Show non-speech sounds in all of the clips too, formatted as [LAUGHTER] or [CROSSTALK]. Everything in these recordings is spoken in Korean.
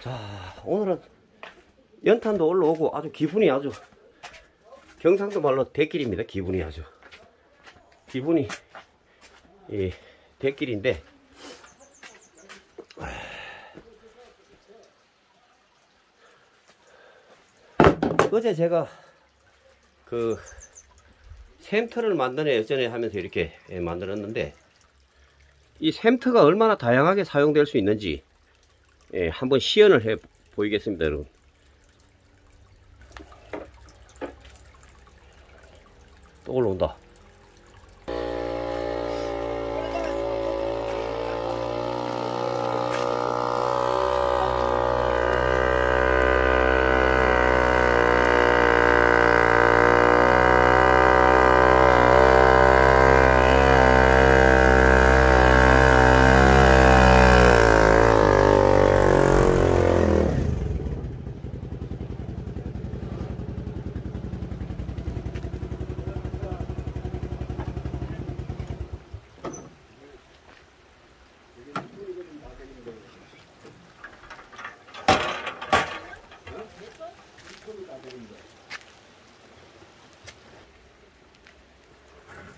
자, 오늘은 연탄도 올라오고 아주 기분이 아주 경상도 말로 대길입니다. 기분이 아주. 기분이 이 대길인데 어제 제가 그 샘터를 만드네 예전에 하면서 이렇게 예, 만들었는데 이 샘터가 얼마나 다양하게 사용될 수 있는지 예, 한번 시연을 해 보이겠습니다 여러분. 또 올라온다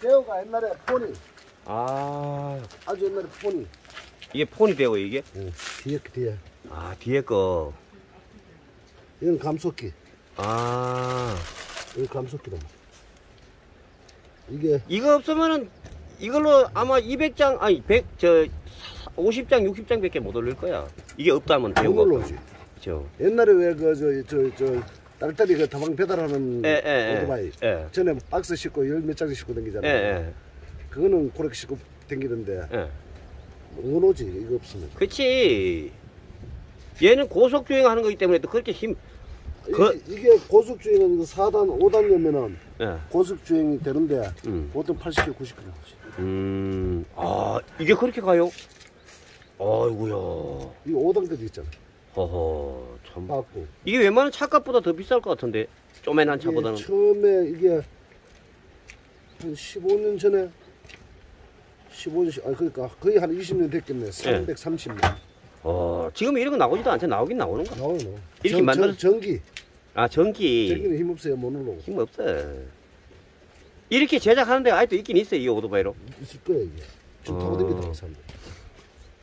대우가 옛날에 포니. 아. 아주 옛날에 포니. 이게 폰이 되고 이게? 뒤에 뒤에. 아 뒤에 거. 이건 감속기. 아, 이건 감속기다. 이게 이거 없으면은 이걸로 아마 200장 아니 100저 50장 60장 밖에 못 올릴 거야. 이게 없다면 배우가 이걸로 오지. 그죠. 옛날에 왜 그 저 저 저 딸딸이 그 다방 배달하는 예, 예, 예. 오토바이 예. 전에 박스 싣고 열 몇 장씩 싣고 다니잖아 예, 예. 그거는 그렇게 싣고 다니던데 예. 못 오지 이거 없으면 그렇지. 얘는 고속 주행하는 거기 때문에 또 그렇게 힘 그- 이, 게 고속 주행은 4단 5단이면은 예. 고속 주행이 되는데 음. 보통 80km 90km 나오지 음. 아, 이게 그렇게 가요? 아이고야. 이거 5단까지 있잖아 허허. 참. 받고 이게 웬만한 차값보다 더 비쌀 것 같은데. 쪼매난 이게 차보다는. 처음에 이게 한 15년 전에 15년 아 그러니까 거의 한 20년 됐겠네. 330만 어, 지금 이런 거 나오지도 않죠. 나오긴 나오는가? 너. 이렇게 전- 만들어- 전- 전기 아, 전기. 전기는 힘 없어요 못 올라오고 힘 없어. 이렇게 제작하는 데가 아직도 있긴 있어요, 이 오토바이로. 있을 거예요 이게. 지금 타고 어. 다니더라고 사람들.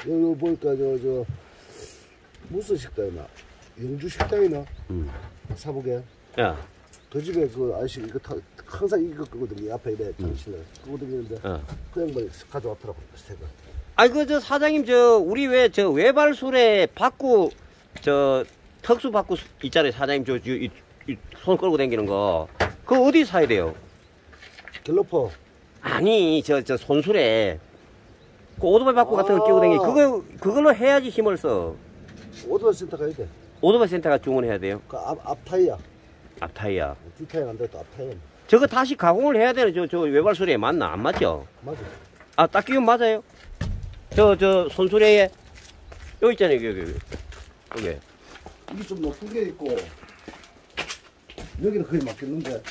여기 보니까 저 저 무슨 식당이나 영주 식당이나 음. 사복에 야, 그 집에 그 아저씨 이거 타, 항상 이거 끄거든요. 이 앞에 이래 당신을 끄고 다니는데 어. 그 양반이 가져왔더라고 새거. 아이, 그, 저, 사장님, 저, 우리 왜, 저, 외발술에 받고, 저, 특수 받고 있잖아요, 사장님, 저, 이, 이, 이, 손 끌고 다니는 거. 그거 어디 사야 돼요? 갤러퍼 아니, 저, 저, 손술에. 그 오토바이 받고 같은 거 끼고 다니 아. 그거, 그걸로 해야지 힘을 써. 오토바이 센터 가야 돼. 오토바이 센터가 주문해야 돼요. 그 앞, 앞 타이어. 앞 타이야. 뒤 타이어 안 돼, 또앞 타이어. 저거 다시 가공을 해야 되는 저, 저 외발술에 맞나? 안 맞죠? 맞아. 아, 딱 끼면 맞아요. 저, 저, 손수레에, 여기 있잖아요, 여기, 여기. 여기. 이게 좀 높은 게 있고, 여기는 거의 맞겠는데,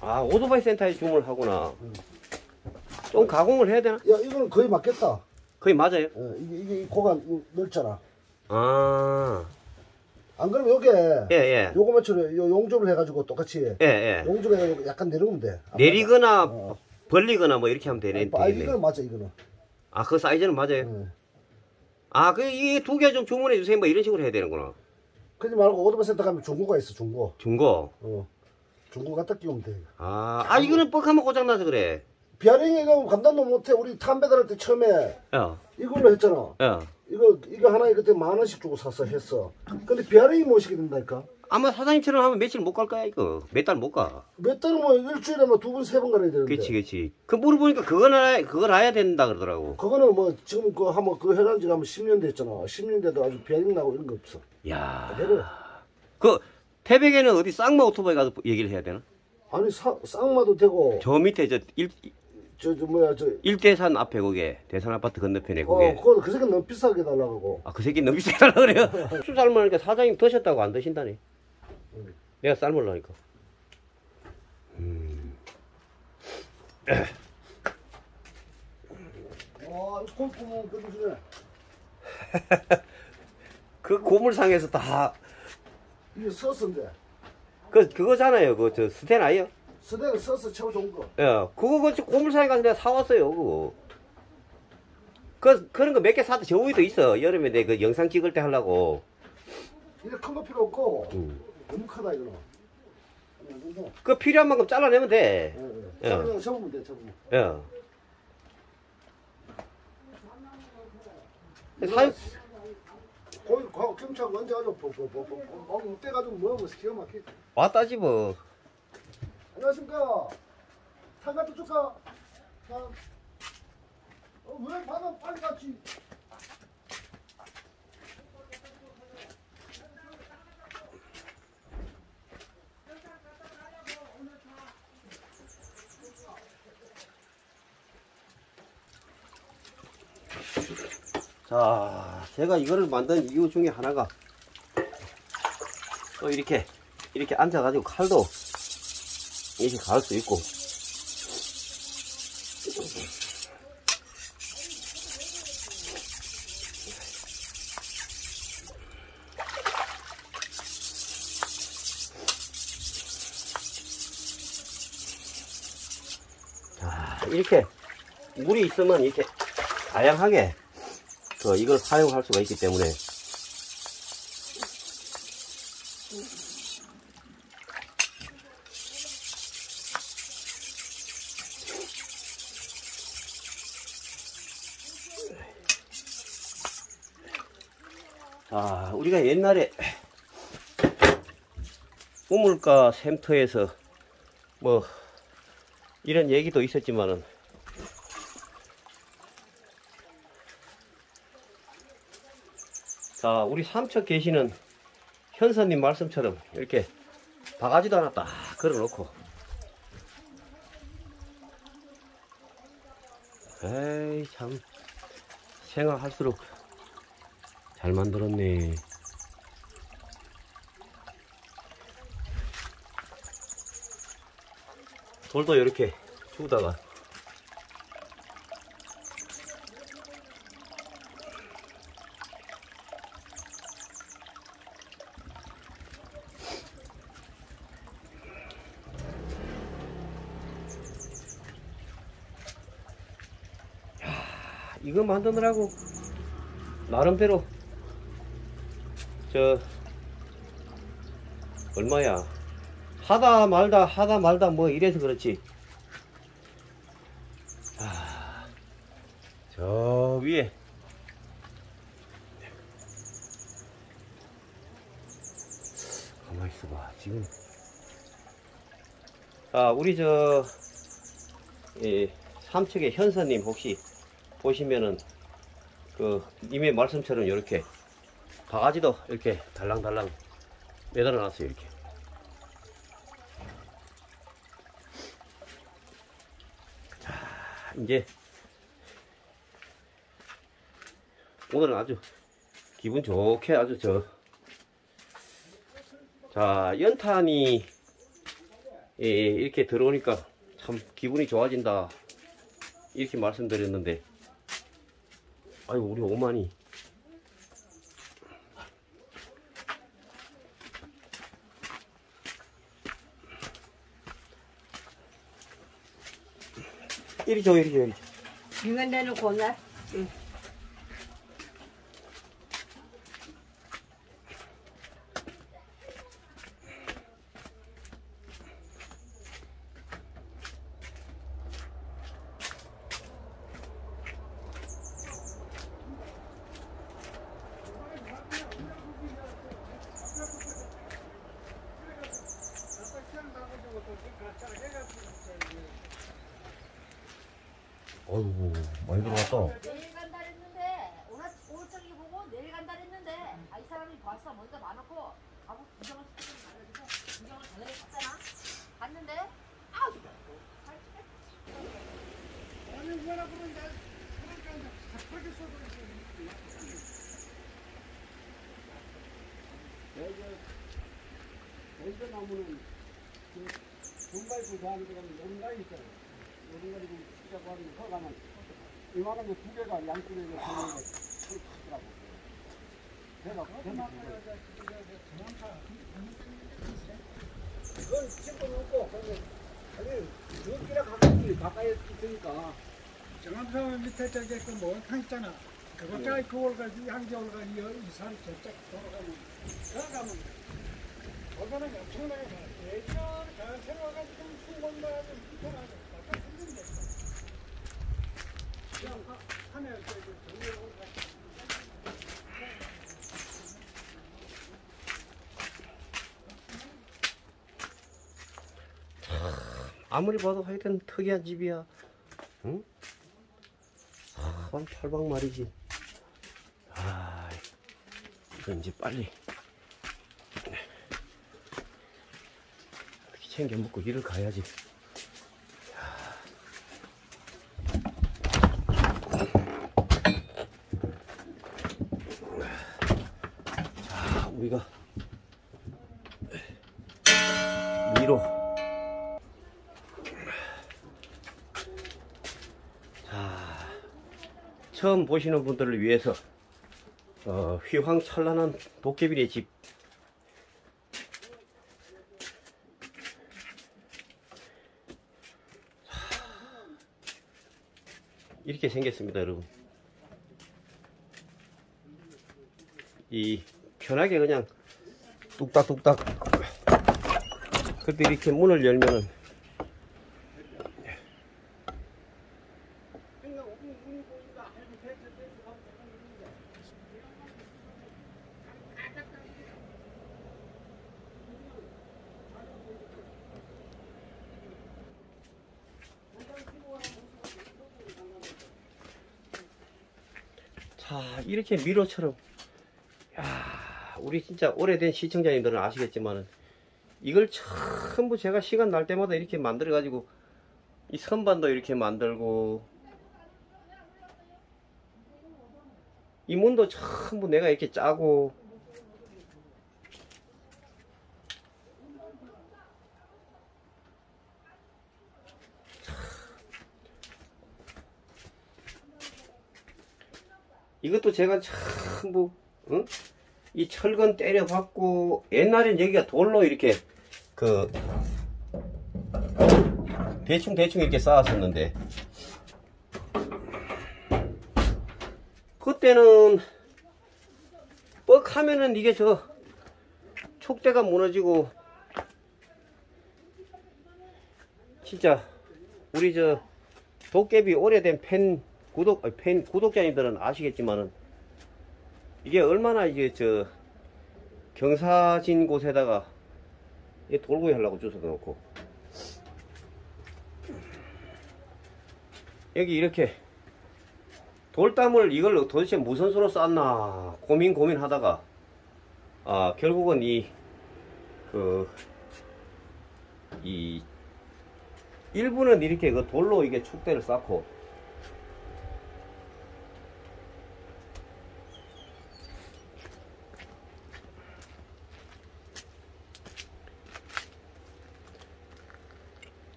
아, 오토바이 센터에 주문을 하구나. 좀 가공을 해야 되나? 야, 이거는 거의 맞겠다. 거의 맞아요. 어, 이게, 이게 이 고가 이- 넓잖아. 아, 안 그러면 요게, 예, 예. 요거만처럼 요 용접을 해가지고 똑같이, 예, 예. 용접을 해가지고 약간 내려오면 돼. 안 내리거나, 어. 벌리거나 뭐 이렇게 하면 되네. 아. 이거는 맞아, 이거는. 아, 그 사이즈는 맞아요. 응. 아, 그, 이게 두개 좀 주문해 주세요. 뭐 이런 식으로 해야 되는구나. 그러지 말고 오토바이 센터 가면 중고가 있어, 중고. 중고. 어. 중고 갖다 끼우면 돼. 아, 아, 이거는 뻑하면 고장 나서 그래. 베어링이 가면 감당도 못해. 우리 탐배달할 때 처음에 야, 이걸로 했잖아. 야. 이거 이거 하나에 그때 만 원씩 주고 사서 했어. 근데 베어링이 못 쓰게 된다니까. 아마 사장님처럼 하면 며칠 못 갈 거야, 이거. 몇 달 못 가. 몇 달은 뭐 일주일에 뭐 두 번 세 번 가야 되는데. 그치, 그치. 그 물어보니까 그건 알아야, 그걸 알아야 된다 그러더라고. 그거는 뭐 지금 그 한번 그 해간 지가 한 10년 됐잖아. 10년 돼도 아주 비아링 나고 이런 거 없어. 야 그대로. 그, 태백에는 어디 쌍마 오토바이 가서 얘기를 해야 되나? 아니 사, 쌍마도 되고 저 밑에 저 일, 저 저 뭐야 저 일대산 앞에 거기에 대산 아파트 건너편에 어, 거기에 그거 그 새끼 너무 비싸게 달라고 하고. 아 그 새끼 너무 비싸다 그래요 [LAUGHS] 술 삶으니까 사장님 드셨다고 안 드신다니 내가 삶으려니까 와, 이거 콩콩 끓여주네. 그 고물상에서 다, 이게 서스인데 그, 그거잖아요. 그, 저, 스텐 아이요? 서스 최고 좋은 거. 예, 그거, 그, 고물상에 가서 내가 사왔어요, 그거. 그, 그런 거 몇 개 사도 저 위도 있어. 여름에 내 그 영상 찍을 때 하려고. 이게 큰거 필요 없고 음. 너무 크다 이거는. 예, 그 필요한 만큼 잘라내면 돼. 예. 예. 그냥 접으면 돼, 접으면. 예. 사육, 거기 거 김치하고 언제 가지고 뽀뽀뽀뽀 먹으면 떼가지고 먹으면 기가 막히. 왔다지 뭐. 안녕하십니까. 사과도 줄까? 자, 어, 왜 받아 빨리 갔지? 자, 제가 이거를 만든 이유 중에 하나가 또 이렇게 이렇게 앉아 가지고 칼도 이렇게 갈 수 있고. 자, 이렇게 물이 있으면 이렇게 다양하게 그 이걸 사용할 수가 있기 때문에 자 우리가 옛날에 우물가 샘터에서 뭐 이런 얘기도 있었지만은 자, 우리 삼척 계시는 현사님 말씀처럼 이렇게 바가지도 하나 딱 걸어 놓고. 에이 참. 생각할수록 잘 만들었네 돌도 이렇게 주다가. 이거 만드느라고 나름대로 저 얼마야 하다 말다 하다 말다 뭐 이래서 그렇지. 아, 저 위에. 가만히 있어봐 지금. 아 우리 저이 삼척의 현사님 혹시 보시면은 그 님의 말씀처럼 이렇게 바가지도 이렇게 달랑달랑 매달아 놨어요 이렇게 이제 오늘은 아주 기분 좋게 아주 저 자 연탄이 예, 이렇게 들어오니까 참 기분이 좋아진다. 이렇게 말씀드렸는데. 아유 우리 오만이 이리 줘 이리 줘 이리 줘. 이거 내놓고 나 어이구 많이 들어갔다. 내일 간다 했는데 오늘 오늘 저기 보고 내일 간다 했는데 아 이 사람이 벌써 먼저 많았고 가고 구경을 시키는 말해서 구경을 전에 갔잖아. 갔는데 아우 나무는 돈발고 좋아하는 데가 연가 있잖아요. 연가 지 금 진짜 하는 거 가면 이만한 거두 개가 양쪽에 있는 거 크더라고. 내가 그건 찍고 놓고 아니 여기랑 가까이 가까이 있으니까 정암산 밑에 저기 그 목욕탕 있잖아. 그것까지 그걸 가지고 한겨울 가이 이산 저쪽 돌아가면 돌아가면 거기는 엄청나게. 예전. 그냥 하- 하면 저기 정리하고 아무리 봐도 하여튼 특이한 집이야. 응? 사방 팔방 말이지. 아, 이거 이제 빨리 이렇게 챙겨 먹고 일을 가야지. 자, 우리가 미로. 자, 처음 보시는 분들을 위해서 어, 휘황찬란한 도깨비의 집. 자, 이렇게 생겼습니다 여러분. 이 편하게 그냥 뚝딱뚝딱. 그때 이렇게 문을 열면은 자 이렇게 미로처럼. 야 우리 진짜 오래된 시청자님들은 아시겠지만은 이걸 전부 제가 시간 날 때마다 이렇게 만들어 가지고 이 선반도 이렇게 만들고 이 문도 전부 내가 이렇게 짜고 이것도 제가 전부 응? 이 철근 때려박고 옛날엔 여기가 돌로 이렇게 그 대충 대충 이렇게 쌓았었는데 그때는 뻑 하면은 이게 저 촉대가 무너지고 진짜 우리 저 도깨비 오래된 팬 구독 팬 구독자님들은 아시겠지만은 이게 얼마나 이게 저 경사진 곳에다가 이 돌고기 하려고 주워 놓고. 여기 이렇게 돌담을 이걸 도대체 무슨 수로 쌌나 고민 고민하다가 아 결국은 이 그 이 일부는 이렇게 그 돌로 이게 축대를 쌓고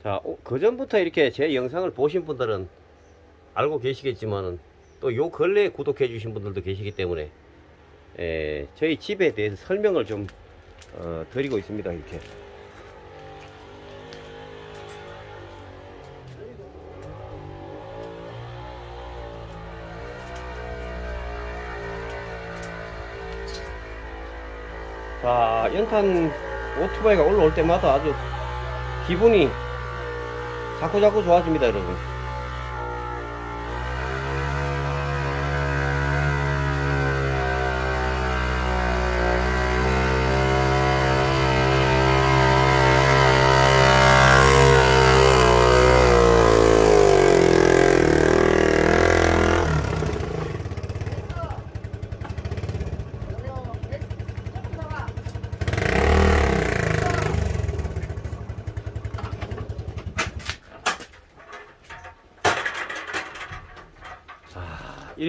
자, 어, 그 전부터 이렇게 제 영상을 보신 분들은 알고 계시겠지만은 또 요 근래에 구독해 주신 분들도 계시기 때문에 에, 저희 집에 대해서 설명을 좀 어, 드리고 있습니다. 이렇게. 자, 연탄 오토바이가 올라올 때마다 아주 기분이 자꾸 자꾸 좋아집니다, 여러분.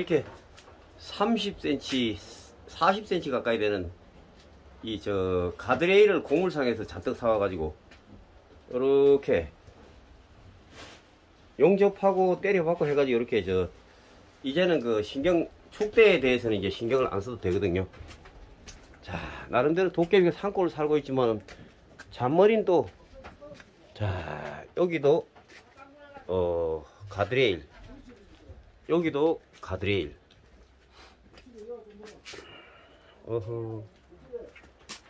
이렇게 30cm, 40cm 가까이 되는 이 저 가드레일을 고물상에서 잔뜩 사와가지고 이렇게 용접하고 때려박고 해가지고 이렇게 저 이제는 그 신경 축대에 대해서는 이제 신경을 안 써도 되거든요. 자, 나름대로 도깨비가 산골을 살고 있지만, 잔머린 또, 자, 여기도, 어, 가드레일. 여기도 가드레일. 어허.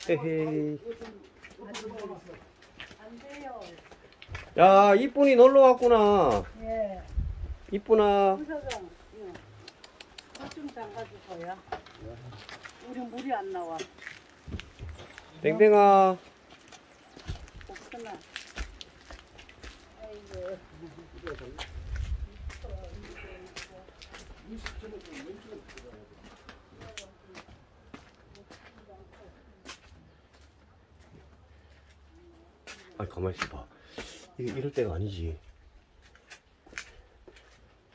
헤헤. 야, 이쁜이 놀러 왔구나. 예, 이쁘나. 부서장, 물좀 담가주세요. 우리 물이 안 나와. 땡땡아. 없구나. 아이고. 아니, 가만히 있어봐. 이게 이럴 때가 아니지.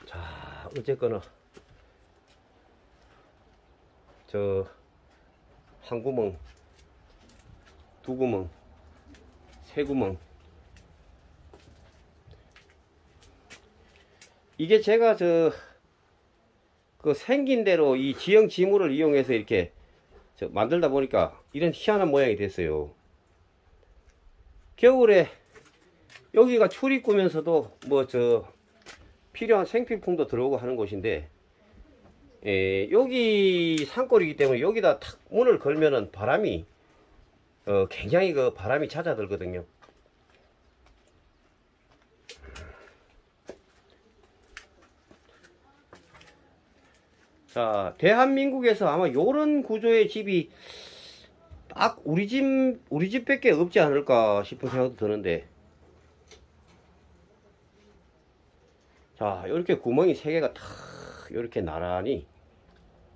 자, 어쨌거나. 저, 한 구멍, 두 구멍, 세 구멍. 이게 제가 저, 그 생긴 대로 이 지형 지물을 이용해서 이렇게 저 만들다 보니까 이런 희한한 모양이 됐어요. 겨울에 여기가 출입구면서도 뭐 저 필요한 생필품도 들어오고 하는 곳인데 에, 여기 산골이기 때문에 여기다 탁 문을 걸면은 바람이 어, 굉장히 그 바람이 잦아들거든요. 자, 대한민국에서 아마 요런 구조의 집이 딱 우리 집, 우리 집밖에 없지 않을까 싶은 생각도 드는데. 자, 이렇게 구멍이 세 개가 탁, 이렇게 나란히,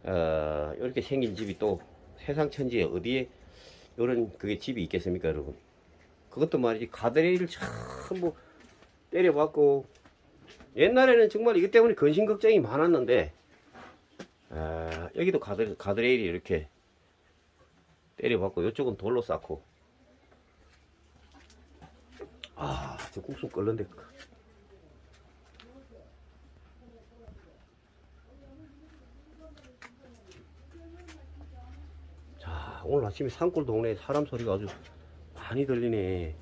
어, 이렇게 생긴 집이 또 세상 천지에 어디에 이런 그게 집이 있겠습니까, 여러분? 그것도 말이지, 가드레일을 전부 때려봤고, 옛날에는 정말 이것 때문에 근심 걱정이 많았는데, 아, 여기도 가드, 가드레일이 이렇게 때려봤고 이쪽은 돌로 쌓고. 아 저 국수 끓는데. 자 오늘 아침에 산골 동네에 사람 소리가 아주 많이 들리네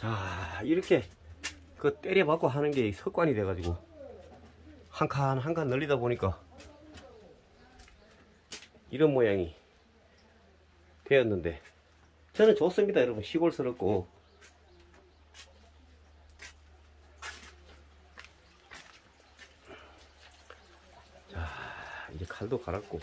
자 이렇게 그 때려박고 하는 게 습관이 돼가지고 한 칸 한 칸 늘리다 보니까 이런 모양이 되었는데 저는 좋습니다 여러분. 시골스럽고. 자 이제 칼도 갈았고